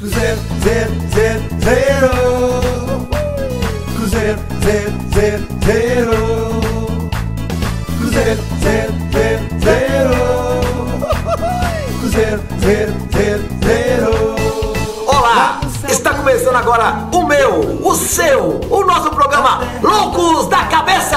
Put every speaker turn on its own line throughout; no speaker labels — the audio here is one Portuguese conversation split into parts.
Cruzeiro, zero, zero, zero. Cruzeiro, zero, zero, zero. Cruzeiro, zero, zero, zero. Cruzeiro, zero, zero, zero.
Olá! Começando agora o meu, o seu, o nosso programa Loucos da Cabeça!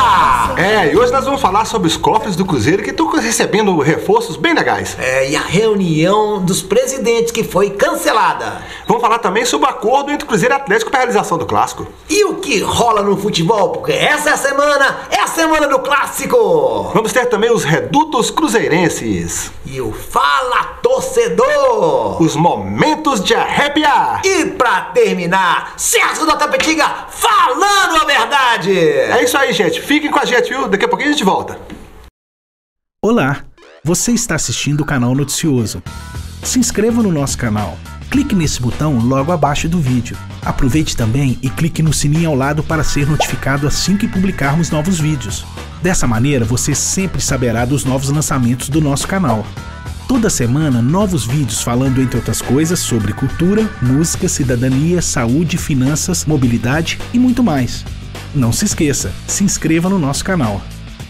É, e hoje nós vamos falar sobre os cofres do Cruzeiro que estão recebendo reforços bem legais.
É, e a reunião dos presidentes que foi cancelada.
Vamos falar também sobre o acordo entre Cruzeiro e Atlético para a realização do clássico.
E o que rola no futebol? Porque essa é a semana, é a semana do clássico!
Vamos ter também os redutos cruzeirenses,
E o Fala Torcedor!
os momentos de arrepiar.
E pra terminar, Sérgio da Tapetiga falando a verdade!
É isso aí, gente. Fiquem com a gente, viu? Daqui a pouquinho a gente volta.
Olá, você está assistindo o canal Noticioso. Se inscreva no nosso canal. Clique nesse botão logo abaixo do vídeo. Aproveite também e clique no sininho ao lado para ser notificado assim que publicarmos novos vídeos. Dessa maneira, você sempre saberá dos novos lançamentos do nosso canal. Toda semana, novos vídeos falando, entre outras coisas, sobre cultura, música, cidadania, saúde, finanças, mobilidade e muito mais. Não se esqueça, se inscreva no nosso canal.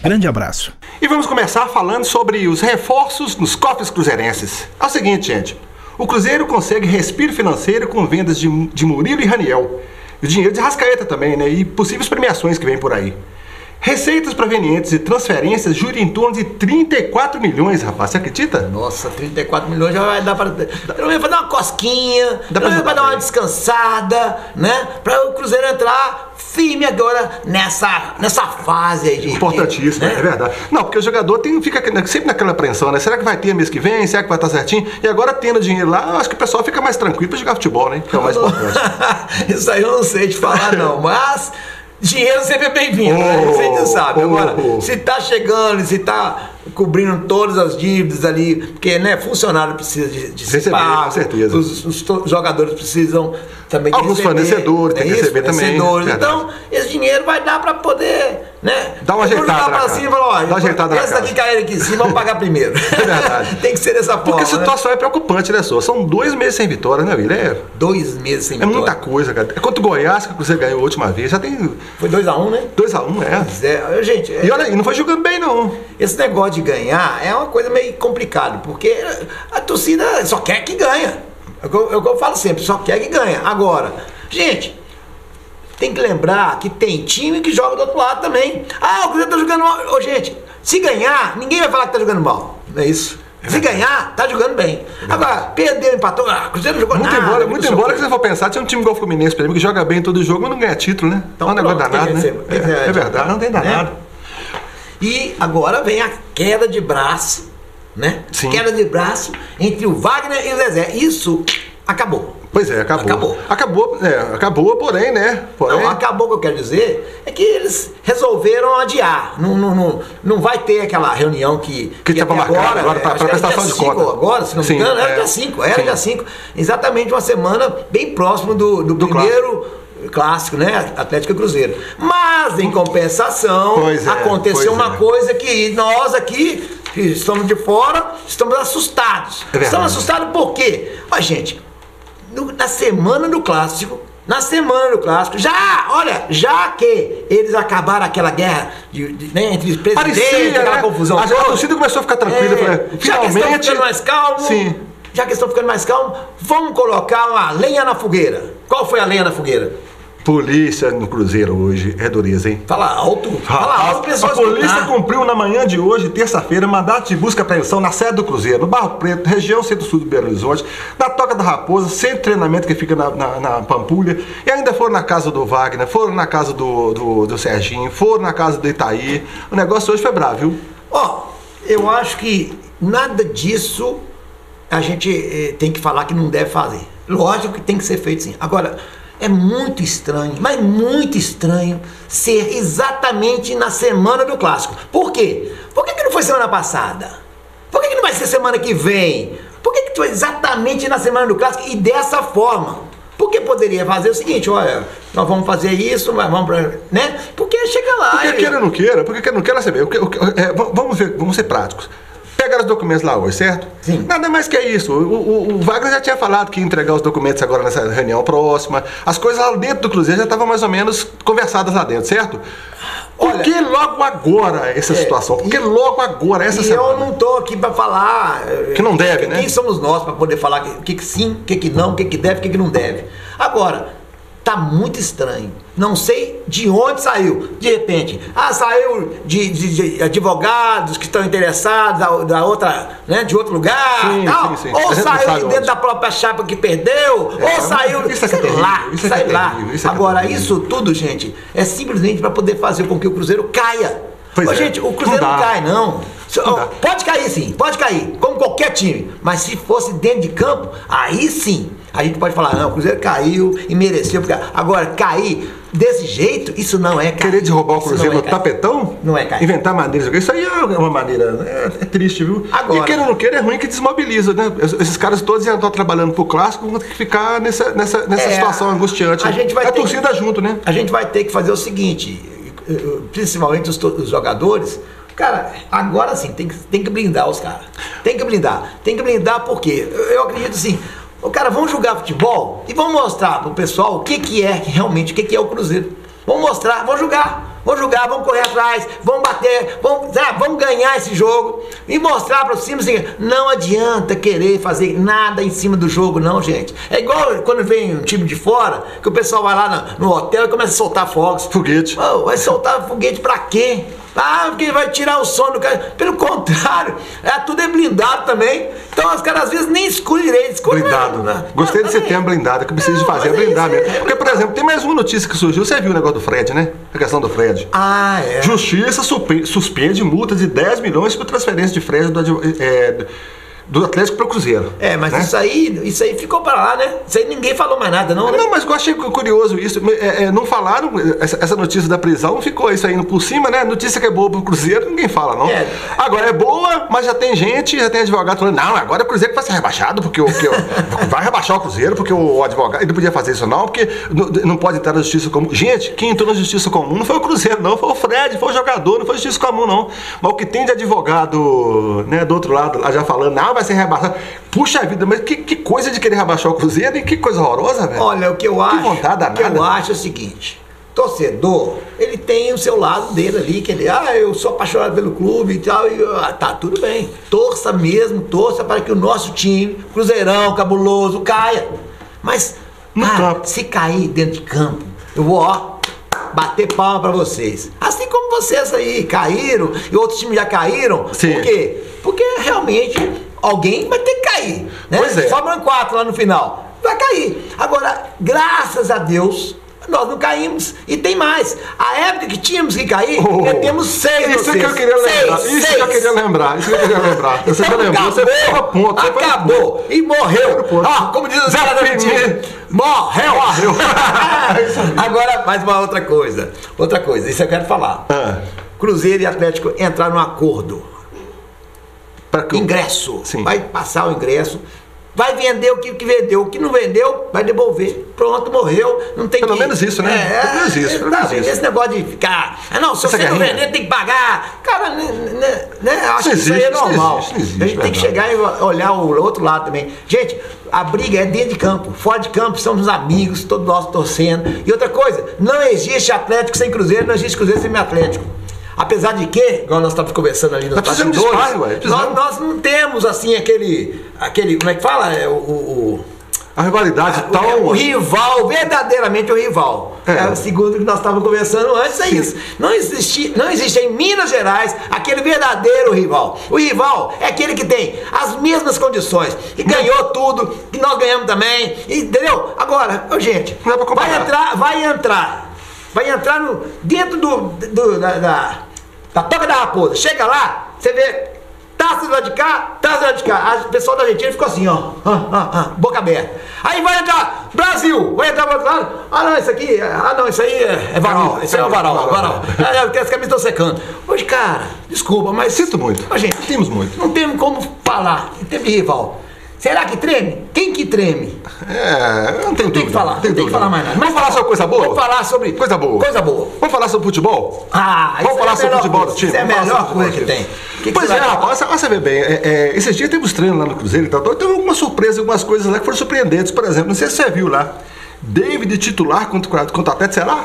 Grande abraço!
E vamos começar falando sobre os reforços nos cofres cruzeirenses. É o seguinte, gente. O Cruzeiro consegue respiro financeiro com vendas de, de Murilo e Raniel. E o dinheiro de Rascaeta também, né? E possíveis premiações que vêm por aí. Receitas provenientes de transferências juram em torno de 34 milhões, rapaz. Você acredita?
Nossa, 34 milhões já vai dar para. Pelo menos pra dar uma cosquinha,
Dá pra
pelo menos pra
ajudar
dar uma descansada, né? Pra o Cruzeiro entrar firme agora nessa, nessa fase aí de.
Importantíssimo,
né?
é verdade. Não, porque o jogador tem, fica sempre naquela apreensão, né? Será que vai ter mês que vem? Será que vai estar certinho? E agora tendo dinheiro lá, eu acho que o pessoal fica mais tranquilo pra jogar futebol, né? Que é o mais importante.
Isso aí eu não sei te falar, não, mas. Dinheiro sempre é bem-vindo, né? Isso a gente sabe.
Oh,
Agora,
oh.
se tá chegando, se tá cobrindo todas as dívidas ali, porque, né, funcionário precisa de, de
Receber, com certeza.
Os, os jogadores precisam também
Alguns
receber,
fornecedores tem que
é
receber também.
Então, esse dinheiro vai dar pra poder, né?
Dá uma ajeitada
pra cima e falar, ó,
Dá uma ajeitada casa.
daqui caíram aqui em cima, vamos pagar primeiro.
É verdade.
tem que ser dessa forma,
Porque a situação é preocupante, né, só? São dois meses sem vitória, né, Vila? É,
Dois meses sem
é muita
vitória.
coisa, cara. É contra o Goiás que Cruzeiro ganhou a última vez. Já tem
Foi 2x1, um, né?
2x1, é.
Zé, gente, é-
E olha aí, não foi jogando bem, não.
esse negócio de ganhar é uma coisa meio complicada, porque a torcida só quer que ganha. É o que eu, é o que eu falo sempre, só quer que ganha. Agora, gente, tem que lembrar que tem time que joga do outro lado também. Ah, o Cruzeiro tá jogando mal. Ô, gente, se ganhar, ninguém vai falar que tá jogando mal. Não é isso? Se ganhar, tá jogando bem. Agora, perdeu, empatou, ah, o Cruzeiro não jogou
Muito
nada.
embora, muito embora que você for pensar, tinha um time igual o Fluminense, por exemplo, que joga bem todo jogo, mas não ganha título, né?
Então,
é um negócio danado, né? É, é verdade, não tem
né?
danado.
E agora vem a queda de braço, né?
Sim.
Queda de braço entre o Wagner e o Zezé. Isso acabou.
Pois é, acabou.
Acabou.
Acabou, é, acabou, porém, né? Porém,
Não, acabou o que eu quero dizer é que eles resolveram adiar. Não, não, não, não vai ter aquela reunião que.
Que
até
marcar agora
era
prestação de
cinco
conta.
Agora, se não me
Sim,
engano, era
é.
dia 5. Era
Sim.
dia 5. Exatamente uma semana bem próximo do, do,
Do
primeiro. Clássico, né? Atlético e Cruzeiro. Mas, em compensação,
é,
aconteceu uma
é.
coisa que nós aqui, que estamos de fora, estamos assustados.
É
estamos assustados por quê? Mas, gente, no- na semana do clássico, na semana do clássico, já, olha, já que eles acabaram aquela guerra de, de- né, entre os presidentes,
Parecia,
aquela
né?
confusão.
A- a torcida começou a ficar tranquila, falei,
já que estão
finalmente-
ficando mais calmos,
Sim.
já que estão ficando mais calmos, vamos colocar uma lenha na fogueira. Qual foi a lenha na fogueira?
Polícia no Cruzeiro hoje é dureza, hein?
Fala alto, fala
A,
alto,
a
pessoas
polícia
escutar.
cumpriu na manhã de hoje, terça-feira, mandato de busca e apreensão na sede do Cruzeiro, no Barro Preto, região centro-sul do Belo Horizonte, na Toca da Raposa, centro de treinamento que fica na, na, na Pampulha, e ainda foram na casa do Wagner, foram na casa do, do, do Serginho, foram na casa do Itaí. O negócio hoje foi bravo, viu?
Ó, eu acho que nada disso a gente eh, tem que falar que não deve fazer. Lógico que tem que ser feito sim. Agora, é muito estranho, mas muito estranho ser exatamente na semana do clássico. Por quê? Por que, que não foi semana passada? Por que, que não vai ser semana que vem? Por que, que foi exatamente na semana do clássico e dessa forma? Porque poderia fazer o seguinte, olha, nós vamos fazer isso, mas vamos pra, né? Porque chega lá
Porque
e-
queira ou não queira, porque queira ou não queira saber. é, vamos ver, vamos ser práticos. Pega entregaram os documentos lá hoje, certo?
Sim.
Nada mais que isso. O, o, o Wagner já tinha falado que ia entregar os documentos agora nessa reunião próxima. As coisas lá dentro do Cruzeiro já estavam mais ou menos conversadas lá dentro, certo? Por que logo agora essa
É,
situação? Por que logo agora essa
E
semana?
eu não tô aqui pra falar. eh,
Que não deve, né?
Quem somos nós pra poder falar o que, que sim, o que, que não, o que, que deve, o que, que não deve. Agora, tá muito estranho. Não sei de onde saiu. De repente, ah, saiu de, de- de advogados que estão interessados da, da outra, né, de outro lugar,
Sim,
tal.
sim, sim.
Ou saiu de dentro
onde.
da própria chapa que perdeu,
É,
ou saiu,
isso é que é
sei
terrível,
lá,
isso é é
sei lá.
isso é é
Agora, isso tudo, gente, é simplesmente para poder fazer com que o Cruzeiro caia.
Pois
Ô,
é.
gente, o Cruzeiro
Não
não, cai, não.
Não.
Pode cair sim, pode cair, como qualquer time. Mas se fosse dentro de campo, aí sim, a gente pode falar, não, o Cruzeiro caiu e mereceu. Porque... Agora, cair desse jeito, isso não é cair.
Querer derrubar o Cruzeiro no
é cair.
tapetão?
Não é, cara.
Inventar maneiras. Isso aí é uma maneira. É, é triste, viu?
Agora-
E queira ou não queira, é ruim que desmobiliza, né? Esses caras todos iam estar trabalhando pro clássico, vão ter que ficar nessa, nessa, nessa
É,
situação angustiante.
a gente vai
a
ter
torcida junto, né?
A gente vai ter que fazer o seguinte, eh, eh, principalmente os, os jogadores, cara, agora sim, tem que, tem que blindar os caras. Tem que blindar. Tem que blindar porque eu, eu acredito assim, o cara, vamos jogar futebol e vamos mostrar pro pessoal o que, que é realmente, o que, que é o Cruzeiro. Vamos mostrar, vamos jogar. Vamos jogar, vamos correr atrás, vamos bater, vamos, sabe, vamos ganhar esse jogo e mostrar para cima assim, não adianta querer fazer nada em cima do jogo, não, gente. É igual quando vem um time de fora, que o pessoal vai lá na- no hotel e começa a soltar fogos.
Foguete.
Ô, vai soltar foguete pra quê? Ah, porque vai tirar o sono do cara. Pelo contrário, é, tudo é blindado também. Então os caras às vezes nem escutam direito.
Blindado.
né?
Gostei
Ah,
desse termo blindado, que precisa de
Não,
fazer, é blindar mesmo.
é-
Porque, por exemplo, tem mais uma notícia que surgiu. Você viu o negócio do Fred, né? A questão do Fred.
Ah, é.
Justiça suspe- suspende multa de 10 milhões por transferência de Fred do, é, do Atlético para o Cruzeiro.
É, mas
né?
isso aí, isso aí ficou pra lá, né? Isso aí ninguém falou mais nada, não, né?
Não, mas eu achei curioso isso. É, é, não falaram, essa, essa notícia da prisão ficou isso aí por cima, né? Notícia que é boa pro Cruzeiro, ninguém fala, não.
É.
Agora é boa, mas já tem gente, já tem advogado falando, não, agora o Cruzeiro que vai ser rebaixado, porque o. o- vai rebaixar o Cruzeiro, porque o advogado. Ele não podia fazer isso, não, porque não, não pode entrar na justiça comum. Gente, quem entrou na justiça comum não foi o Cruzeiro, não, foi o Fred, foi o jogador, não foi justiça comum, não. Mas o que tem de advogado, né, do outro lado, lá já falando, não, vai ser rebaixado. Puxa vida, mas que, que coisa de querer rebaixar o Cruzeiro e que coisa horrorosa, velho.
Olha, o que eu acho,
vontade
o que eu
danada.
acho é o seguinte, torcedor, ele tem o seu lado dele ali, que ele, ah, eu sou apaixonado pelo clube e tal, e ah, tá tudo bem. Torça mesmo, torça para que o nosso time, Cruzeirão, cabuloso, caia. Mas, cara, se cair dentro de campo, eu vou, ó, bater palma pra vocês. Assim como vocês aí caíram e outros times já caíram.
Sim.
Por quê? Porque realmente alguém vai ter que cair. Né?
Pois é.
Sobram quatro lá no final. Vai cair. Agora, graças a Deus, nós não caímos. E tem mais. A época que tínhamos que cair,
Oh.
metemos seis
Isso que eu queria lembrar.
Seis,
isso que eu
seis.
queria lembrar. Isso que eu queria lembrar. Você já
Então,
lembrou, você
acabou,
ponto. você
acabou e morreu.
ponto.
Ah, como diz o
Zé Firmino.
Morreu.
Morreu.
Agora, mais uma outra coisa. Outra coisa, isso eu quero falar.
Ah.
Cruzeiro e Atlético entraram num acordo.
Pra
Ingresso.
Sim.
Vai passar o ingresso. Vai vender o que, que vendeu. O que não vendeu, vai devolver. Pronto, morreu. Não tem
Pelo
que-
menos isso, né?
É,
Pelo menos isso, pelo
tá,
menos isso.
Esse negócio de ficar. Ah, não, se
Essa
você não vender, tem que pagar. Cara, né, né, né, acho
Isso
que isso aí é
existe,
normal.
existe, existe,
a gente tem que chegar e olhar o outro lado também. Gente, a briga é dentro de campo. Fora de campo, somos amigos, todos nós torcendo. E outra coisa, não existe Atlético sem Cruzeiro, não existe Cruzeiro sem Atlético. Apesar de que, igual nós estávamos conversando ali nos
Nós
bastidores,
sparring, ué,
nós, nós não temos assim aquele, aquele, como é que fala? É, o, o,
A rivalidade
o-
tal.
o rival, verdadeiramente o rival.
É.
É. segundo o que nós estávamos conversando antes, é
Sim.
isso. Não existe, não existe em Minas Gerais aquele verdadeiro rival. O rival é aquele que tem as mesmas condições, que ganhou tudo, que nós ganhamos também, entendeu? Agora, gente, vai entrar, vai entrar, vai entrar no, dentro do, do- da, da, da toca da raposa. Chega lá, você vê taça do lado de cá, taça do lado de cá. O pessoal da Argentina ficou assim, ó, ah, ah, ah, boca aberta. Aí vai entrar Brasil, vai entrar pro outro lado. Ah, não, isso aqui, ah, não, isso aí é, é varal, isso aí é o varal, varal. Ah, porque as camisas estão secando. Hoje, cara, desculpa, mas.
Sinto muito.
Ó, gente,
Sentimos muito.
não temos como falar de rival. Será que treme? Quem que treme?
É, eu não tenho
Tem
dúvida.
que falar,
não
tem
tenho
que falar mais nada.
Vamos falar sobre coisa boa?
Vamos falar sobre
Coisa boa.
Coisa boa.
Vamos falar sobre futebol?
Ah,
Vamos
isso
falar
é
sobre
melhor
futebol
coisa.
do time?
Isso é a melhor coisa que tem. Que
pois é, rapaz, você- você vê bem, é, é, esses dias teve os treinos lá no Cruzeiro e tal, então teve algumas surpresas, algumas coisas lá que foram surpreendentes. Por exemplo, não sei se você viu lá, David titular contra, contra o Atlético, será?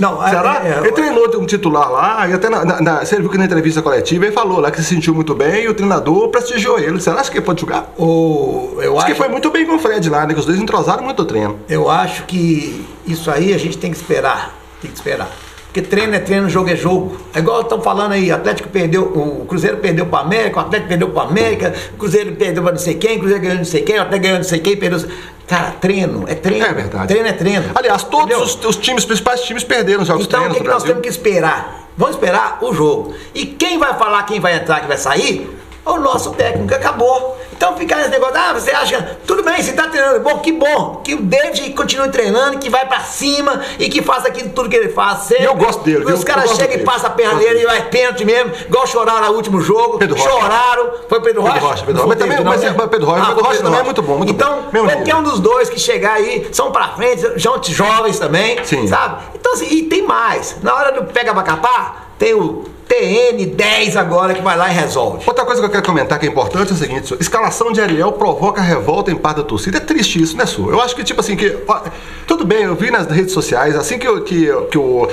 Não, é-
Será?
é-
ele treinou um titular lá, e até na, na, na- você viu que na entrevista coletiva ele falou lá que se sentiu muito bem e o treinador prestigiou ele. Será que ele pode jogar?
o, eu
Acho
acho
que foi muito bem com o Fred lá, né? Que os dois entrosaram muito o treino.
Eu acho que isso aí a gente tem que esperar. Tem que esperar. Porque treino é treino, jogo é jogo. É igual estão falando aí, o Atlético perdeu, o Cruzeiro perdeu para América, o Atlético perdeu para América, o Cruzeiro perdeu para não sei quem, o Cruzeiro ganhou não sei quem, o Atlético ganhou não sei quem, perdeu. Cara, treino é treino.
É verdade.
Treino é treino.
Aliás, todos os, os times, principais times perderam os jogos
Então o que, que nós temos que esperar? Vamos esperar o jogo. E quem vai falar quem vai entrar, quem vai sair? É o nosso técnico, acabou. Então fica esse negócio, ah, você acha, tudo bem, você tá treinando, bom, que bom, que o David continue treinando, que vai pra cima e que faça aquilo tudo que ele faz. Sempre.
Eu gosto dele,
E? Os caras chegam e passam a perna dele e vai pênalti mesmo, igual choraram no último jogo.
Pedro Rocha.
choraram. Foi Pedro Rocha?
Pedro Rocha, Pedro Rocha. Mas também- mas é-
né?
Pedro Rocha- Pedro
foi
Rocha também é muito bom, muito
então,
bom. Mesmo
qualquer
nível.
um dos dois que chegar aí são pra frente, gente jovens também,
Sim.
sabe? Então, assim, e tem mais. Na hora do pega pra capar, tem o TN10 agora que vai lá e resolve.
Outra coisa que eu quero comentar que é importante é o seguinte: senhor. escalação de Ariel provoca revolta em parte da torcida. É triste isso, né, Su? Eu acho que, tipo assim, que. ó, tudo bem, eu vi nas redes sociais, assim que, o- que, que o,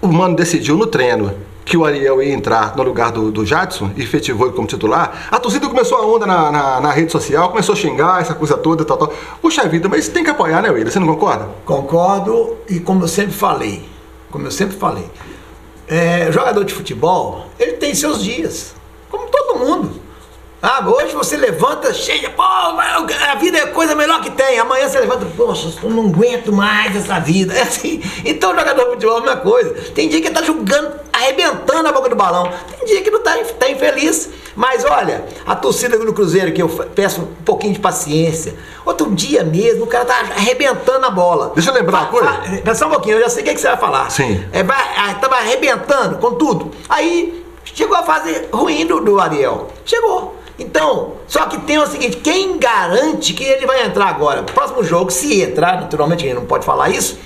o Mano decidiu no treino que o Ariel ia entrar no lugar do, do Jadson e efetivou ele como titular, a torcida começou a onda na, na, na rede social, começou a xingar essa coisa toda e tal, tal. Puxa vida, mas tem que apoiar, né, William? Você não concorda?
Concordo e como eu sempre falei, como eu sempre falei, é, jogador de futebol, ele tem seus dias, como todo mundo. Ah, hoje você levanta, cheia, pô, a vida é a coisa melhor que tem. Amanhã você levanta, poxa, eu não aguento mais essa vida. É assim. Então, jogador de futebol é a mesma coisa. Tem dia que tá jogando, arrebentando a boca do balão. Tem dia que não tá, tá infeliz. Mas olha, a torcida do Cruzeiro, que eu peço um pouquinho de paciência. Outro dia mesmo, o cara tá arrebentando a bola.
Deixa eu lembrar uma coisa.
Espera só um pouquinho, eu já sei o que, que você vai falar.
Sim.
É, vai, ah, tava arrebentando com tudo. Aí chegou a fase ruim do, do Ariel. Chegou. Então, só que tem o seguinte: quem garante que ele vai entrar agora? Próximo jogo, se entrar, naturalmente ele não pode falar isso,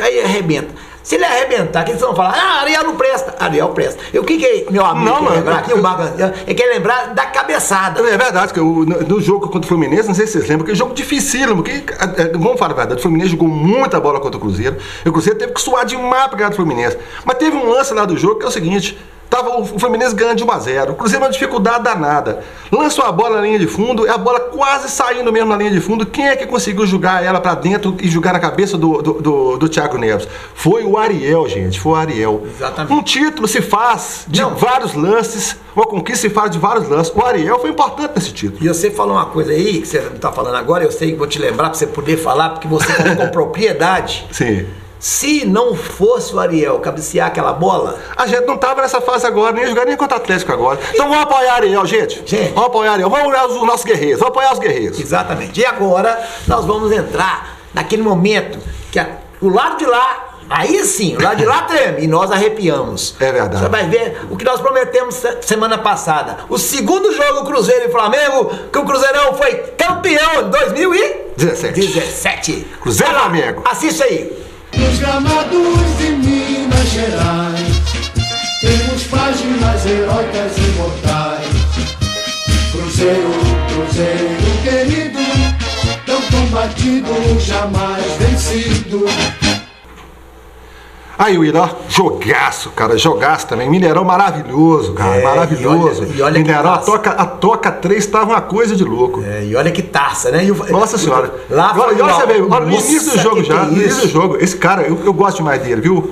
aí arrebenta. Se ele arrebentar, que eles vão falar? Ah, Ariel não presta. Ariel presta. E o que, que meu amigo
Não,
quer
mano,
lembrar aqui?
eu-
O Marco, ele quer lembrar da cabeçada.
É verdade, que o- no, no jogo contra o Fluminense, não sei se vocês lembram, que é um jogo dificílimo, que, é, é, vamos falar a verdade, o Fluminense jogou muita bola contra o Cruzeiro, e o Cruzeiro teve que suar demais pra ganhar do Fluminense. Mas teve um lance lá do jogo que é o seguinte, tava o Fluminense ganhando de 1 a 0 o Cruzeiro uma dificuldade danada, lança uma bola na linha de fundo, e a bola quase saindo mesmo na linha de fundo, quem é que conseguiu jogar ela pra dentro e jogar na cabeça do, do, do, do Thiago Neves? Foi o Ariel, gente, foi o Ariel.
Exatamente.
Um título se faz de
Não.
vários lances, uma conquista se faz de vários lances. O Ariel foi importante nesse título.
E você falou uma coisa aí, que você não está falando agora, eu sei que vou te lembrar para você poder falar, porque você falou com propriedade.
Sim.
Se não fosse o Ariel cabecear aquela bola,
A gente não tava nessa fase agora, nem jogar nem contra o Atlético agora. Então vamos apoiar Ariel, gente.
Gente.
Vamos apoiar Ariel. Vamos olhar os nossos guerreiros. Vamos apoiar os guerreiros.
exatamente. E agora nós vamos entrar naquele momento que a- o lado de lá, aí sim, o lado de lá treme e nós arrepiamos.
É verdade.
Você vai ver o que nós prometemos se- semana passada. O segundo jogo Cruzeiro e Flamengo, que o Cruzeirão foi campeão em 2017.
17. Cruzeiro e
lá,
Flamengo.
Assiste aí.
Nos gramados de Minas Gerais. Temos páginas heróicas imortais Cruzeiro, Cruzeiro querido Tão combatido, jamais vencido
Aí, Will, ó, jogaço, cara, jogaço também. Mineirão maravilhoso, cara,
É,
maravilhoso.
e olha- e olha
Mineirão, a toca, a toca 3 tava uma coisa de louco.
É, e olha que taça, né? O-
Nossa senhora.
Lá
e olha, e olha olha, no
Nossa,
início do jogo já,
que é
no início do jogo, esse cara, eu, eu gosto demais dele, viu?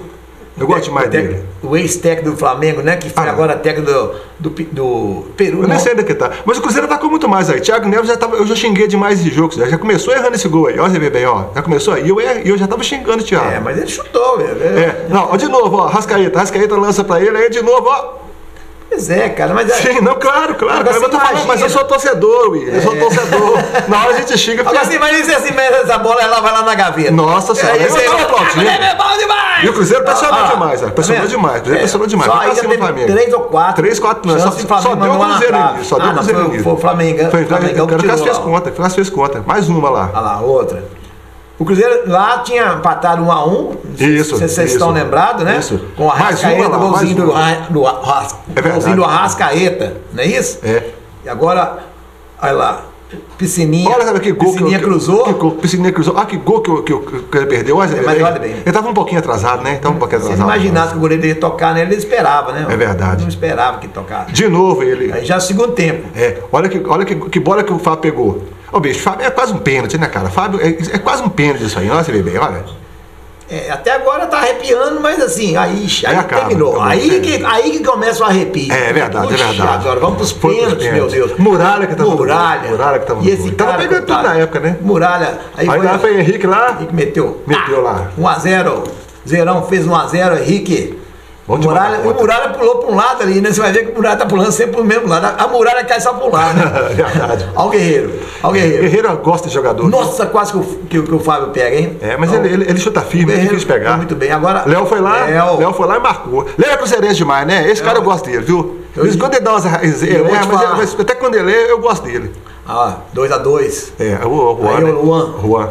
Eu gosto demais
O
dele.
O ex-técnico do Flamengo, né? Que foi
Ah.
agora técnico do, do, do Peru.
Eu nem
não?
sei onde é que tá. Mas o Cruzeiro atacou muito mais aí. Thiago Neves já tava. Eu já xinguei demais esse jogo. Já, começou errando esse gol aí. Olha você bem, ó. Já começou aí. E eu, eu já tava xingando o Thiago.
É, mas ele chutou, velho.
É. Não, ó, de novo, ó. Rascaeta. Rascaeta lança pra ele. Aí de novo, ó.
Pois é, cara, mas. é-
Sim, não, claro, claro.
Agora
cara,
você
eu falando, mas eu sou torcedor, Will. Eu sou torcedor. Na hora a gente chega.
Agora você imagina se assim, mas essa bola ela vai lá na gaveta.
Nossa senhora, eu
você-
tava aplaudindo.
É bom demais!
E o Cruzeiro pressionou
Ah, ah,
demais, cara. Pressionou
tá vendo?
demais. O Cruzeiro
É,
pressionou demais.
Só aí já
do
teve
Flamengo.
três ou quatro.
Três, quatro, não. Só,
Flamengo
só deu o Cruzeiro nisso. Só deu
Ah,
o
não,
Cruzeiro
foi-
nisso.
Foi o Flamengo.
Foi,
Flamengão que
o
tirou
fez conta, o fez conta. Mais uma lá.
Olha lá, outra. O Cruzeiro lá tinha empatado 1 a 1
Isso,
Vocês estão lembrados, né?
Isso.
Com o Arrascaeta,
lá,
golzinho do, do, Arras-
É
golzinho do Arrascaeta, não é isso?
É.
E agora, olha lá, Piscininha.
Olha, sabe que gol
Piscininha
que,
cruzou.
Que, gol, Piscininha cruzou. Ah, que gol que, o- que, o- que ele perdeu. Mas,
mas
ele,
olha bem.
Ele tava um pouquinho atrasado, né? Tava um pouquinho
Se
atrasado.
imaginasse que o goleiro ia tocar nele, ele esperava, né?
É verdade.
Não esperava que tocasse.
De novo ele.
Aí já é o segundo tempo.
É, olha que, olha que, que bola que o Fábio pegou. Ô, bicho, Fábio é quase um pênalti, né, cara? Fábio é, é quase um pênalti isso aí. Vê bem, olha.
É, até agora tá arrepiando, mas assim, aí, aí
acaba,
terminou.
acabou,
aí,
é.
que, aí que começa o arrepio.
É, é verdade, é
Puxa,
verdade.
Agora vamos pros
Foi pros
pênaltis, meu
pênaltis.
Deus.
Muralha que tava no gol.
Muralha.
Muralha que tava
E esse
gol. Tava
cara,
pegando tudo na época, né?
Muralha. Aí,
Aí lá foi Henrique lá.
Henrique meteu.
Meteu lá.
1x0. Zerão fez 1x0, Henrique. Muralha, o. Muralha pulou para um lado ali, né? Você vai ver que o Muralha tá pulando sempre pro mesmo lado. A Muralha cai só para um lado, né?
É verdade.
Olha o Guerreiro. Olha o Guerreiro.
Guerreiro gosta de jogador.
Nossa, quase que o, que, que o Fábio pega, hein?
É, mas
Ó,
ele, ele, ele chuta firme, é
Guerreiro
difícil pegar.
muito bem. Agora-
Léo foi lá,
Léo.
Léo foi lá e marcou. Léo é cruzeirense demais, né? Esse cara eu gosto dele, viu?
Eu-
Mas quando ele dá umas. Ele, é,
te
mas, mas até quando ele é, eu gosto dele.
Ó, 2x2.
É, o, o Juan.
Aí o
né?
Luan.
Juan.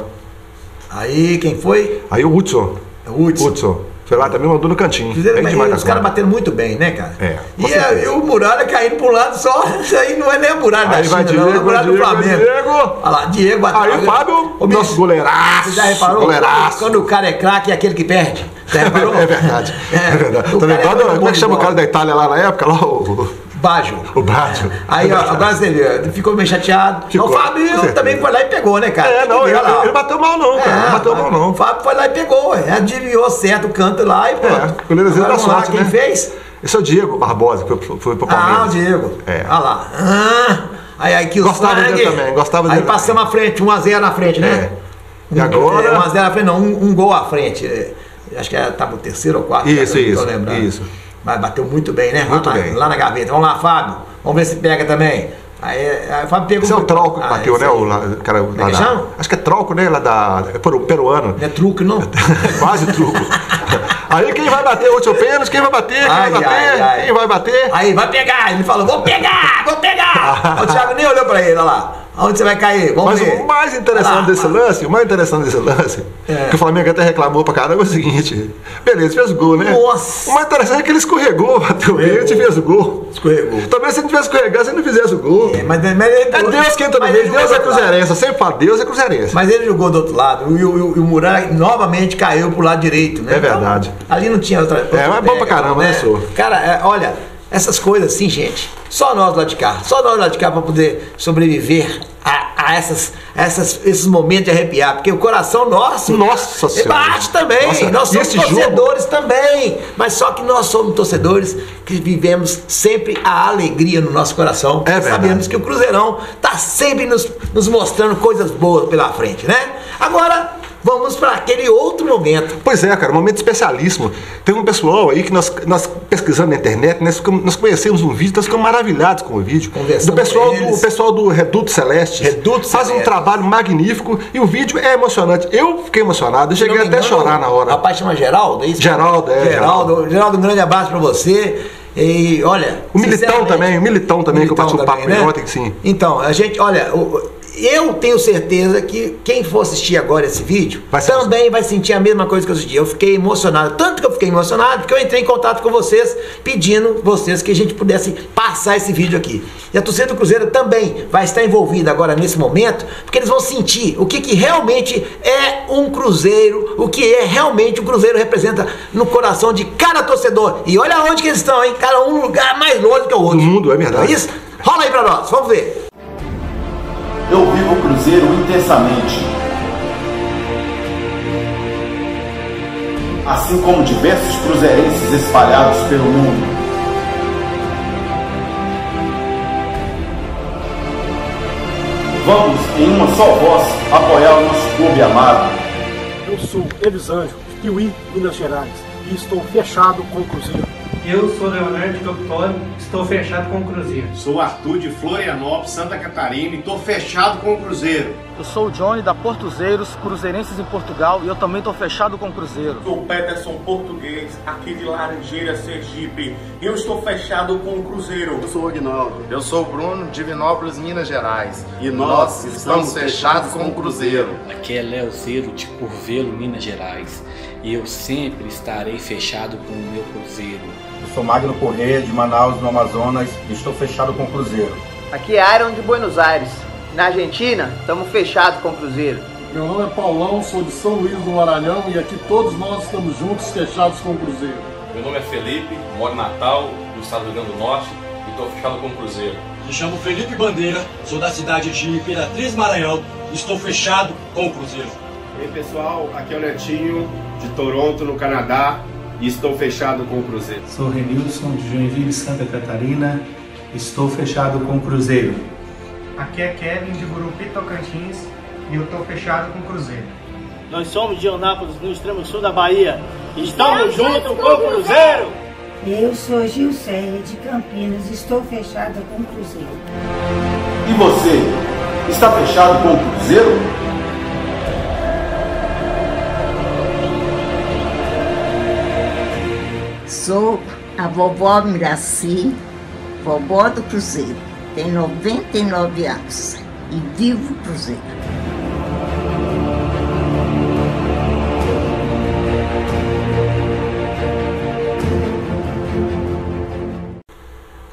Aí quem foi?
Aí o Hudson.
É o Hudson.
Hudson. Foi lá também, mandou no cantinho.
Fizeram
Bem
bem,
demais
os
da
caras bateram muito bem, né, cara?
É,
E, a- e o Muralha caindo pro lado só. Isso aí não é nem a Muralha da
Aí vai
China, não, é a
Diego,
Muralha do
Diego,
Flamengo.
Diego.
Olha lá, Diego bateu.
Aí o Fábio,
bicho,
nosso goleiraço.
Você já reparou?
Goleiraço.
Quando o cara é craque, é aquele que perde. Já reparou?
É verdade. É, verdade.
o
Tá lembrado? como é que chama o cara da Itália lá na época? Lá, o,
Baggio.
o Bádio.
Aí, ó, agora você viu, ficou meio chateado.
Ficou,
o Fábio também foi lá e pegou, né, cara?
É,
que
não, ele,
lá,
ele bateu mal não, cara.
É,
não bateu mal não.
O Fábio foi lá e pegou, adivinhou certo o canto lá e pronto.
É, o goleiro da
vamos lá,
sorte,
quem
né?
fez?
Esse é o Diego Barbosa, que foi, foi pro Palmeiras.
Ah, o Diego.
É.
Olha lá. Ah, aí aqui o
Gostava
sangue.
dele também, gostava
Aí
dele
passamos à frente, 1x0 na frente, né?
É. E agora-
1x0 na frente, não, um, um gol à frente. É, Acho que estava o terceiro ou quarto.
Isso,
cara, não tô
isso,
lembrando.
isso.
Mas bateu muito bem, né?
Muito
lá,
bem.
Lá na gaveta. Vamos lá, Fábio. Vamos ver se pega também. Aí, aí o Fábio pegou.
Esse é o Troco que
Ah,
bateu, né? O lá- cara,
é
lá da-
chama?
Acho que é Troco, né? Lá da. É peru- peruano.
Não é truque, não?
Quase truco. Aí quem vai bater o último pênalti? Quem vai bater? Quem
Ai,
vai bater?
ai, ai.
Quem vai bater?
Aí, vai pegar! Ele falou, vou pegar, vou pegar! o Thiago nem olhou pra ele, olha lá. Aonde você vai cair? Vamos
Mas
ver.
o mais interessante
lá.
desse lance, o mais interessante desse lance,
É.
que o Flamengo até reclamou pra caramba, é o seguinte. Beleza, fez o gol, né?
Nossa.
O mais interessante é que ele escorregou, bateu o pênalti e fez o gol.
Escorregou.
Talvez se ele não tivesse escorregado, você não fizesse o gol.
É, mas, mas ele,
É Deus quem entra no meio,
ele
Deus é cruzeirense. Sempre falo, Deus é cruzeirense.
Mas ele jogou do outro lado e o, o, Muralha novamente caiu pro lado direito, né?
É verdade.
ali não tinha outra. outra
mas bom pra caramba, né, senhor?
Cara, é, olha, essas coisas assim, gente, só nós lá de cá, só nós lá de cá pra poder sobreviver a, a essas, a essas, esses momentos de arrepiar, porque o coração nosso.
Nossa
ele
Senhora.
bate também.
Nossa,
nós somos
esse jogo-
torcedores também. Mas só que nós somos torcedores que vivemos sempre a alegria no nosso coração.
É.
Sabemos que o Cruzeirão tá sempre nos, nos mostrando coisas boas pela frente, né? Agora, vamos para aquele outro momento.
Pois é, cara, um momento especialíssimo. Tem um pessoal aí que nós, nós pesquisando na internet, nós, nós conhecemos um vídeo, nós ficamos maravilhados com o vídeo.
Conversamos
Do pessoal do, pessoal do Reduto Celeste.
Reduto
Faz um
Celeste.
trabalho magnífico e o vídeo é emocionante. Eu fiquei emocionado, eu cheguei
me
até a
engano,
chorar na hora.
rapaz chama Geraldo, é isso?
Geraldo, é,
Geraldo, Geraldo, um grande abraço para você. E olha.
O Militão também, o Militão também, que eu bati um papo
né?
ontem, sim.
Então, a gente, olha, o- eu tenho certeza que quem for assistir agora esse vídeo
Vai
também vai sentir a mesma coisa que eu senti. Eu fiquei emocionado, tanto que eu fiquei emocionado, que eu entrei em contato com vocês, pedindo vocês que a gente pudesse passar esse vídeo aqui. E a torcida do Cruzeiro também vai estar envolvida agora nesse momento, porque eles vão sentir o que, que realmente é um Cruzeiro, o que é realmente o Cruzeiro representa no coração de cada torcedor. E olha onde que eles estão, hein? Cada um lugar mais longe que o outro.
Do mundo, é verdade.
Não é isso? Rola aí pra nós, vamos ver.
Eu vivo o Cruzeiro intensamente. Assim como diversos cruzeirenses espalhados pelo mundo. Vamos, em uma só voz, apoiar o nosso clube amado.
Eu sou Elisanjo, de Piuí, Minas Gerais, e estou fechado com o Cruzeiro. Eu sou Leonardo de Capitólio, estou fechado com o Cruzeiro.
Sou Arthur de Florianópolis, Santa Catarina e tô fechado com o Cruzeiro.
Eu sou o Johnny da Portuzeiros, Cruzeirenses em Portugal e eu também tô fechado com o Cruzeiro.
Sou o Peterson Português, aqui de Laranjeira, Sergipe. e Eu estou fechado com o Cruzeiro.
Eu sou o Agnaldo.
Eu sou o Bruno, de Vinópolis, Minas Gerais.
E nós estamos fechados com o Cruzeiro.
Aqui é Léo Zero, de Curvelo, Minas Gerais. E eu sempre estarei fechado com o meu Cruzeiro.
Eu sou Magno Corrêa, de Manaus, no Amazonas, e estou fechado com o Cruzeiro.
Aqui é Aaron de Buenos Aires. Na Argentina, estamos fechados com o Cruzeiro.
Meu nome é Paulão, sou de São Luís do Maranhão e aqui todos nós estamos juntos, fechados com o Cruzeiro.
Meu nome é Felipe, moro em Natal, no estado do Rio Grande do Norte e estou fechado com o Cruzeiro.
Me chamo Felipe Bandeira, sou da cidade de Imperatriz Maranhão e estou fechado com o Cruzeiro.
E aí pessoal, aqui é o Netinho, de Toronto, no Canadá, e estou fechado com o Cruzeiro.
Sou Renilson, de Joinville, Santa Catarina, estou fechado com o Cruzeiro.
Aqui é Kevin, de Gurupi, Tocantins, e eu estou fechado com o Cruzeiro.
Nós somos de Eunápolis, no extremo sul da Bahia. Estamos juntos com o Cruzeiro!
Eu sou Gilceia, de Campinas, estou fechada com o Cruzeiro.
E você, está fechado com o Cruzeiro?
Sou a vovó Miraci, vovó do Cruzeiro. Tenho 99 anos e vivo Cruzeiro.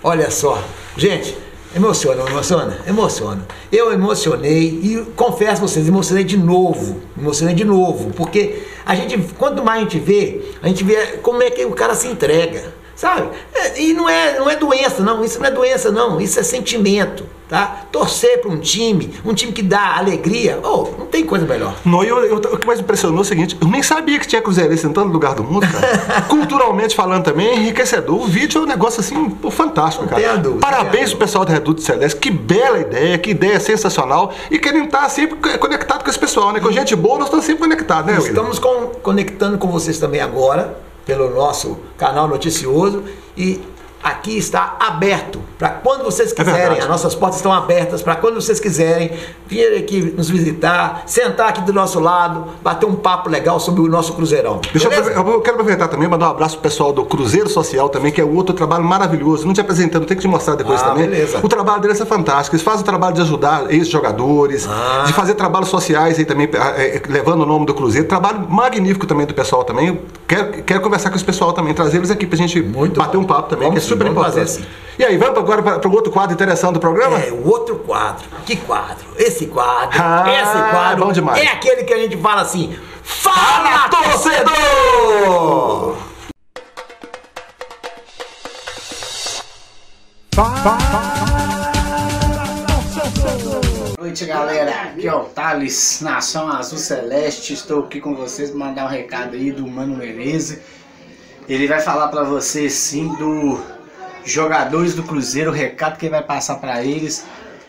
Olha só, gente, emociona, emociona? Emociona. Eu emocionei e confesso a vocês, emocionei de novo, emocionei de novo, porque a gente, quanto mais a gente vê, a gente vê como é que o cara se entrega, sabe? É, e não é, não é doença, não, isso não é doença, não, isso é sentimento, tá? Torcer para um time, um time que dá alegria, oh, não tem coisa melhor.
Não, eu, eu, o que mais impressionou é o seguinte, eu nem sabia que tinha cruzeirense em tanto lugar do mundo, cara. Culturalmente falando também, é enriquecedor. O vídeo é um negócio assim, pô, fantástico,
Não
cara.
dúvida,
Parabéns pro pessoal do Reduto Celeste, que bela ideia, que ideia sensacional. E querendo estar sempre conectado com esse pessoal, né? Com gente boa, nós estamos sempre conectados, né?
Estamos com- conectando com vocês também agora, pelo nosso canal noticioso, e aqui está aberto para quando vocês quiserem,
verdade.
as nossas portas estão abertas para quando vocês quiserem vir aqui nos visitar, sentar aqui do nosso lado, bater um papo legal sobre o nosso Cruzeirão.
Deixa eu, eu quero aproveitar também, mandar um abraço pro pessoal do Cruzeiro Social também, que é outro trabalho maravilhoso. Não te apresentando, tem que te mostrar depois
Ah,
também.
beleza.
O trabalho deles é fantástico. Eles fazem o trabalho de ajudar ex-jogadores,
Ah.
de fazer trabalhos sociais aí também, eh, eh, levando o nome do Cruzeiro. Trabalho magnífico também do pessoal também. Quero, quero conversar com esse pessoal também, trazer eles aqui pra gente bater um papo também,
Vamos
que é super importante.
sim.
E aí, vamos agora para o outro quadro interessante do programa?
É, o outro quadro. Que quadro? Esse quadro.
Ah,
esse quadro.
bom demais.
É aquele que a gente fala assim: Fala, torcedor!
Boa noite, galera. Aqui é o Thales, Nação Azul Celeste. Estou aqui com vocês para mandar um recado aí do Mano Menezes. Ele vai falar para vocês sim do jogadores do Cruzeiro, o recado que ele vai passar para eles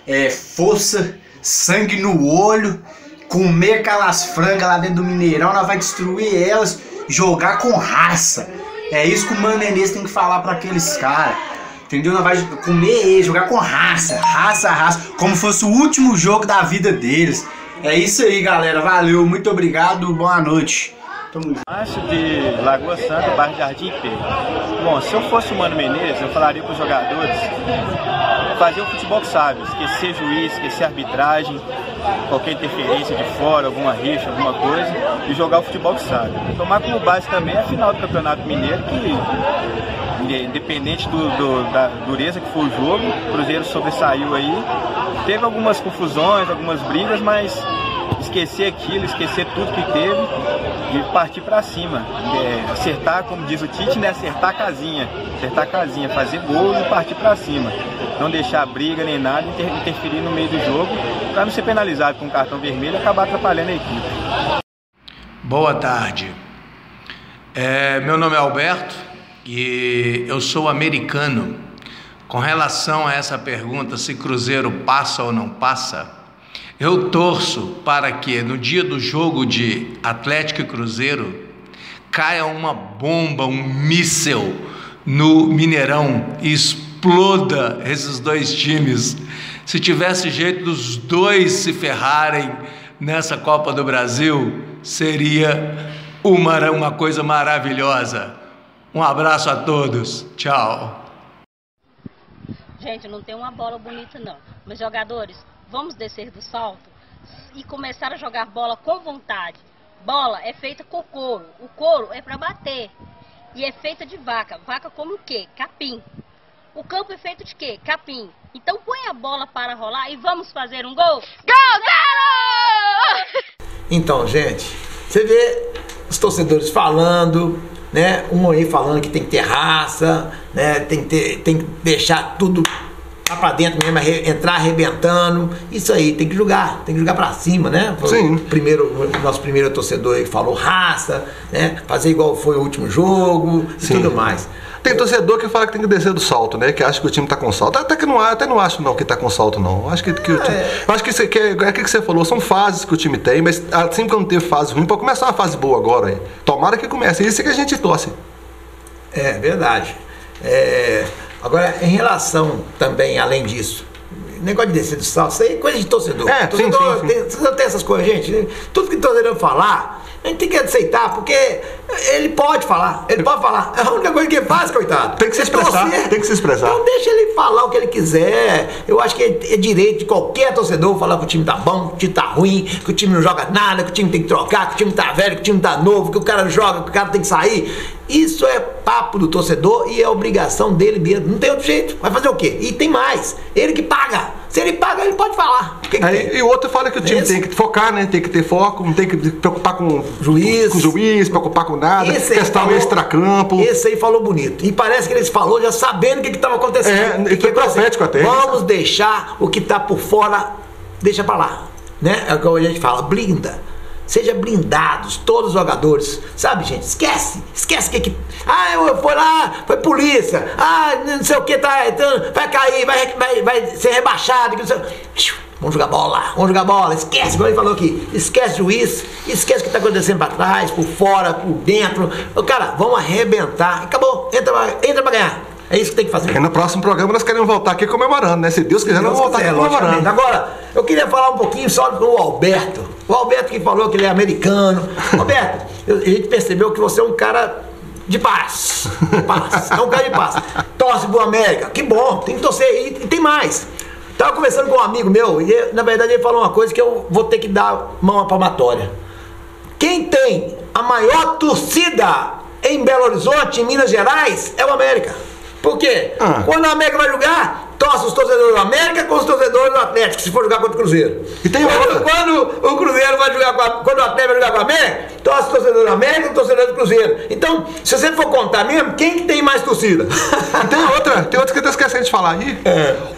é força, sangue no olho, comer aquelas frangas lá dentro do Mineirão, nós vai destruir elas, jogar com raça. É isso que o Mano Menezes tem que falar para aqueles caras. Entendeu? Nós vai comer jogar com raça, raça, raça, como fosse o último jogo da vida deles. É isso aí, galera. Valeu, muito obrigado, boa noite. Tamo junto.
De Lagoa Santa, bairro Jardim P. Bom, se eu fosse o Mano Menezes, eu falaria para os jogadores fazer o futebol sabe, esquecer juiz, esquecer arbitragem, qualquer interferência de fora, alguma rixa, alguma coisa, e jogar o futebol sabe. Tomar como base também a final do Campeonato Mineiro, que independente do, do- da dureza que for o jogo, o Cruzeiro sobressaiu aí. Teve algumas confusões, algumas brigas, mas esquecer aquilo, esquecer tudo que teve e partir pra cima. É, acertar, como diz o Tite, né? Acertar a casinha. Acertar a casinha, fazer gol e partir pra cima. Não deixar briga nem nada, inter- interferir no meio do jogo, pra não ser penalizado com um cartão vermelho e acabar atrapalhando a equipe.
Boa tarde. É, meu nome é Alberto e eu sou americano. Com relação a essa pergunta se Cruzeiro passa ou não passa, eu torço para que no dia do jogo de Atlético e Cruzeiro caia uma bomba, um míssel no Mineirão e exploda esses dois times. Se tivesse jeito dos dois se ferrarem nessa Copa do Brasil, seria uma, uma coisa maravilhosa. Um abraço a todos. Tchau.
Gente, não tem uma bola bonita não. Mas jogadores, vamos descer do salto e começar a jogar bola com vontade. Bola é feita com couro. O couro é para bater. E é feita de vaca. Vaca como o quê? Capim. O campo é feito de quê? Capim. Então põe a bola para rolar e vamos fazer um gol. Gol zero!
Então, gente, você vê os torcedores falando, né? Um aí falando que tem que ter raça, né? Tem que, ter, tem que deixar tudo lá pra dentro mesmo, entrar arrebentando. Isso aí, tem que jogar, tem que jogar pra cima, né? Foi
Sim.
O primeiro, o nosso primeiro torcedor aí falou raça, né? Fazer igual foi o último jogo e
Sim.
tudo mais.
Tem torcedor que fala que tem que descer do salto, né? Que acha que o time tá com salto. Até que não, até não acho não que tá com salto, não. Acho que, que o time, eu acho que isso aqui é, é que você falou, são fases que o time tem, mas assim que não teve fase ruim, pode começar uma fase boa agora aí. Tomara que comece. Isso é que a gente torce.
É verdade. É, agora, em relação também, além disso, negócio de descer do salto, isso aí é coisa de torcedor.
É, sim,
torcedor
sim, sim.
Tem, torcedor tem essas coisas, gente. Tudo que torcedor falar, a gente tem que aceitar, porque ele pode falar, ele pode falar. É a única coisa que ele faz, coitado.
Tem que se
é
expressar,
torcer.
tem que se expressar.
Então deixa ele falar o que ele quiser. Eu acho que é, é direito de qualquer torcedor falar que o time tá bom, que o time tá ruim, que o time não joga nada, que o time tem que trocar, que o time tá velho, que o time tá novo, que o cara joga, que o cara tem que sair. Isso é papo do torcedor e é obrigação dele mesmo. Não tem outro jeito. Vai fazer o quê? E tem mais. Ele que paga. Se ele paga, ele pode falar. Que que
Aí, e o outro fala que o time
Esse-
tem que focar, né? Tem que ter foco, não tem que se preocupar com
Juiz.
com juiz, preocupar com nada,
Esse
questão
falou-
extracampo.
Esse aí falou bonito. E parece que ele falou já sabendo o que estava acontecendo.
É, ele foi
assim,
profético até.
Vamos deixar o que está por fora, deixa pra lá. Né? É o que a gente fala, blinda. Seja blindados, todos os jogadores. Sabe, gente? Esquece. Esquece que. que ah, eu foi lá, foi polícia. Ah, não sei o que, tá. então, vai cair, vai, vai, vai ser rebaixado. que não sei- Vamos jogar bola, vamos jogar bola. Esquece, como ele falou aqui. Esquece o juiz, esquece o que está acontecendo para trás, por fora, por dentro. Cara, vamos arrebentar. Acabou, entra, entra pra ganhar. É isso que tem que fazer.
E no próximo programa nós queremos voltar aqui comemorando, né? Se Deus quiser, nós
Deus
vamos voltar
quiser,
aqui comemorando.
logicamente. Agora, eu queria falar um pouquinho só do Alberto. O Alberto que falou que ele é americano. Alberto, a gente percebeu que você é um cara de paz. De paz. É um cara de paz. Torce pro América. Que bom, tem que torcer. E, e tem mais. Tava conversando com um amigo meu e na verdade ele falou uma coisa que eu vou ter que dar mão à palmatória. Quem tem a maior torcida em Belo Horizonte, em Minas Gerais, é o América. Por quê?
Ah.
Quando o América vai jogar, torce os torcedores do América com os torcedores do Atlético, se for jogar contra o Cruzeiro.
E tem
quando,
outra.
quando o Cruzeiro vai jogar com a, quando o Atlético vai jogar com o América, torce os torcedores do América Cruzeiro. Então, se você for contar mesmo, quem que tem mais torcida?
Tem outra, tem outra que eu tô esquecendo de falar aí.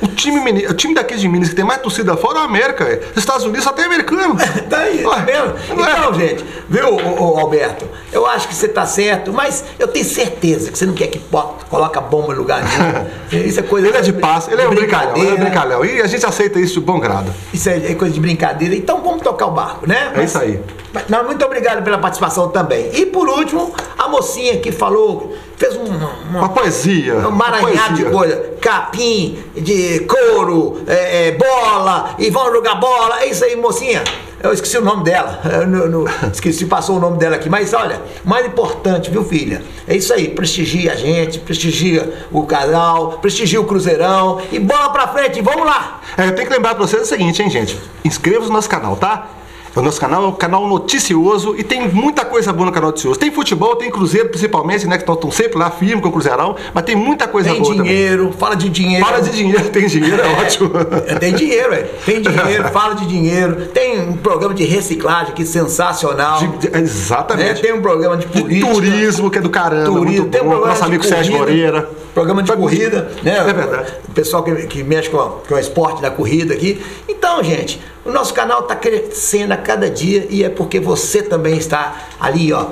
O time, o time daqui de Minas que tem mais torcida fora é o América. Os Estados Unidos só tem americano.
Tá aí, tá vendo?
não é?
Então, gente, viu, ô, ô, Alberto? Eu acho que você tá certo, mas eu tenho certeza que você não quer que bota, coloca bomba em lugar nenhum. Isso é coisa
Ele é de paz, ele é um brincalhão, ele é brincalhão. E a gente aceita isso de bom grado.
Isso é, é coisa de brincadeira. Então vamos tocar o barco, né?
É isso aí.
Mas, não, muito obrigado pela participação também. E por último, a mocinha que falou, fez um, uma,
Uma poesia.
um maranhado de coisa. Capim, de couro, é, é, bola, e vão jogar bola. É isso aí, mocinha. Eu esqueci o nome dela. Eu não- não- esqueci, passou o nome dela aqui. Mas olha, mais importante, viu, filha? É isso aí. Prestigia a gente, prestigia o canal, prestigia o Cruzeirão. E bola pra frente, vamos lá!
É, eu tenho que lembrar pra vocês o seguinte, hein, gente? Inscreva-se no nosso canal, tá? O nosso canal é um canal noticioso e tem muita coisa boa no canal noticioso. Tem futebol, tem Cruzeiro principalmente, né? Que estão sempre lá firme com o Cruzeirão, mas tem muita coisa
Tem
boa
dinheiro, fala de dinheiro.
também. Fala de dinheiro, tem dinheiro, é ótimo.
Tem dinheiro, velho. Tem dinheiro, fala de dinheiro. Tem um programa de reciclagem aqui sensacional.
De- de- exatamente.
né? Tem um programa de
De
política.
turismo, que é do caramba,
Turismo.
muito
Tem um
bom.
programa
Nosso
de
amigo Sérgio
corrida,
Moreira.
Programa de corrida, né?
É verdade.
O pessoal que, que mexe com, com o esporte da corrida aqui. Então, gente, o nosso canal está crescendo a cada dia e é porque você também está ali, ó,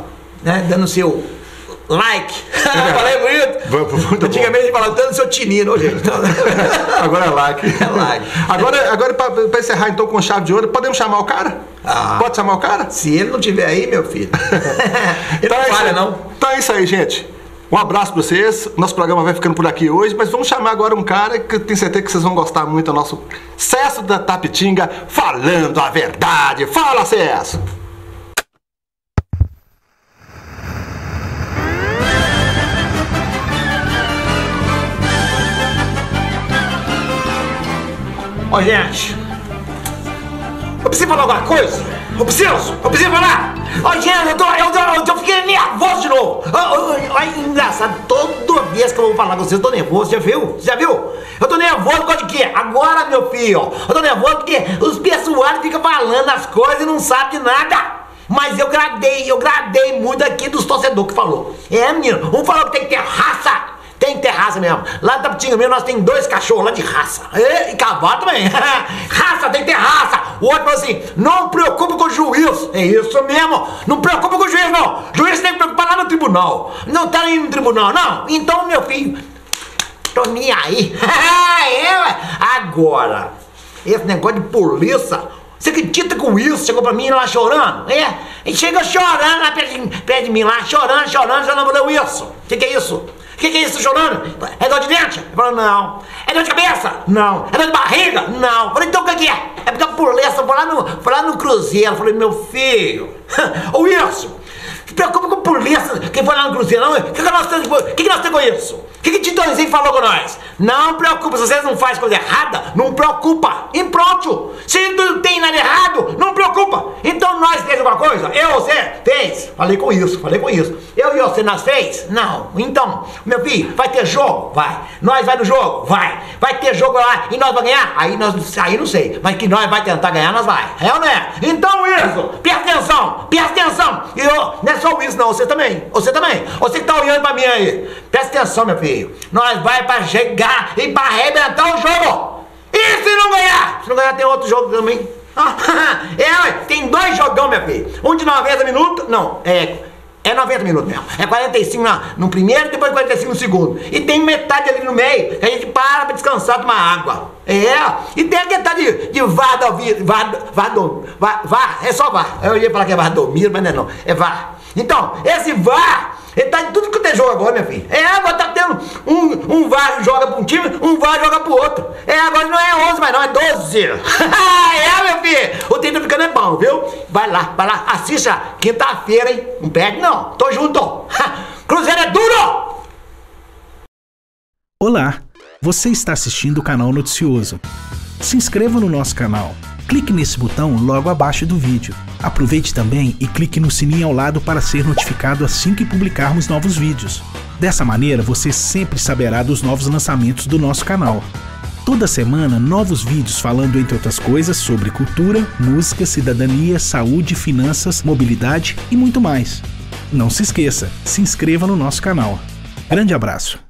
né? Dando seu like. Falei bonito?
Muito.
Antigamente gente falava dando seu tinino, gente.
Agora é like.
É like.
Agora, agora pra encerrar então com chave de ouro, podemos chamar o cara?
Ah.
Pode chamar o cara?
Se ele não tiver aí, meu filho. ele não
é
falha,
aí.
não.
Então é isso aí, gente. Um abraço pra vocês. Nosso programa vai ficando por aqui hoje, mas vamos chamar agora um cara que tenho certeza que vocês vão gostar muito do nosso Cesso da Tapitinga falando a verdade. Fala, Cesso!
Ó, gente. Eu preciso falar alguma coisa? Eu preciso? Eu preciso falar? Ó, gente, eu tô, eu, tô, eu, tô, nervoso de novo. Olha, engraçado, toda vez que eu vou falar com vocês, eu tô nervoso, já viu? Já viu? Eu tô nervoso por causa de quê? Agora, meu filho, eu tô nervoso porque os pessoal ficam falando as coisas e não sabem de nada. Mas eu gradei, eu gradei muito aqui dos torcedores que falou. É, menino, um falou que tem que ter raça. Tem que ter raça mesmo. Lá no Tapitinga mesmo nós tem dois cachorros lá de raça. E, e cavalo também. raça, tem que ter raça. O outro falou assim: não preocupa com o juiz. É isso mesmo. Não preocupa com o juiz, não. O juiz tem que preocupar lá no tribunal. Não tá indo no tribunal, não. Então, meu filho, tô nem aí. é, agora, esse negócio de polícia. Você acredita com isso? Chegou pra mim lá chorando? É? E chega chorando lá perto de, perto de mim, lá chorando, chorando, chorando. Falei, isso? O que, que é isso? O que, que é isso chorando? É dor de dente? Ele falou, não. É dor de cabeça? Não. É dor de barriga? Não. Eu falei, então o que, que é? É porque a polícia foi lá no, foi lá no Cruzeiro. Eu falei, meu filho, ô Wilson, se preocupa com a polícia. Quem foi lá no Cruzeiro? Não, o que, que, nós temos, que, que nós temos com isso? O que, que Titãozinho falou com nós? Não preocupa, se vocês não fazem coisa errada, não preocupa. E pronto. Se não tem nada errado, não preocupa. Então nós fez alguma coisa? Eu, você? Fez. Falei com isso, falei com isso. Eu e você, nós fez? Não. Então, meu filho, vai ter jogo? Vai. Nós vai no jogo? Vai. Vai ter jogo lá e nós vamos ganhar? Aí nós, aí não sei. Mas que nós vai tentar ganhar, nós vai. É ou não é? Então isso, presta atenção, presta atenção. E eu, não é só isso não, você também. Você também. Você que tá olhando pra mim aí. Presta atenção, meu filho. Nós vai pra chegar e pra arrebentar o jogo. E se não ganhar? Se não ganhar, tem outro jogo também. é, tem dois jogão, minha filha. Um de 90 minutos. Não, é. É 90 minutos mesmo. É 45 na, no primeiro, depois 45 no segundo. E tem metade ali no meio, que a gente para pra descansar, tomar água. É. E tem a metade de, de. Vard, Vardom, var, var, é só VAR. Eu ia falar que é Vardomiro, mas não é não. É VAR. Então, esse VAR ele tá em tudo que tem jogo agora, minha filha. É, agora tá tendo um, um VAR joga pra um time, um VAR joga pro outro. É, agora não é 11, mas não, é 12. é, meu filho. O tempo ficando é bom, viu? Vai lá, vai lá, assista quinta-feira, hein? Não perde não, tô junto. Cruzeiro é duro!
Olá, você está assistindo o canal Noticioso. Se inscreva no nosso canal Clique nesse botão logo abaixo do vídeo. Aproveite também e clique no sininho ao lado para ser notificado assim que publicarmos novos vídeos. Dessa maneira você sempre saberá dos novos lançamentos do nosso canal. Toda semana, novos vídeos falando, entre outras coisas, sobre cultura, música, cidadania, saúde, finanças, mobilidade e muito mais. Não se esqueça, se inscreva no nosso canal. Grande abraço!